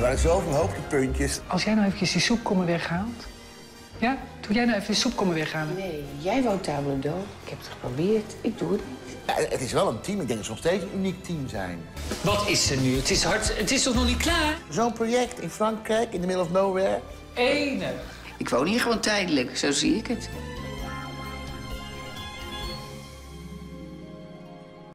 Er waren zoveel hoogtepuntjes. Als jij nou eventjes die soepkommen weghaalt. Ja? Doe jij nou even die soepkommen weghalen? Nee, jij wou table. Ik heb het geprobeerd. Ik doe het het is wel een team. Ik denk dat ze nog steeds een uniek team zijn. Wat is er nu? Het is, hard, het is toch nog niet klaar? Zo'n project in Frankrijk, in the middle of nowhere. Enig. Ik woon hier gewoon tijdelijk, zo zie ik het.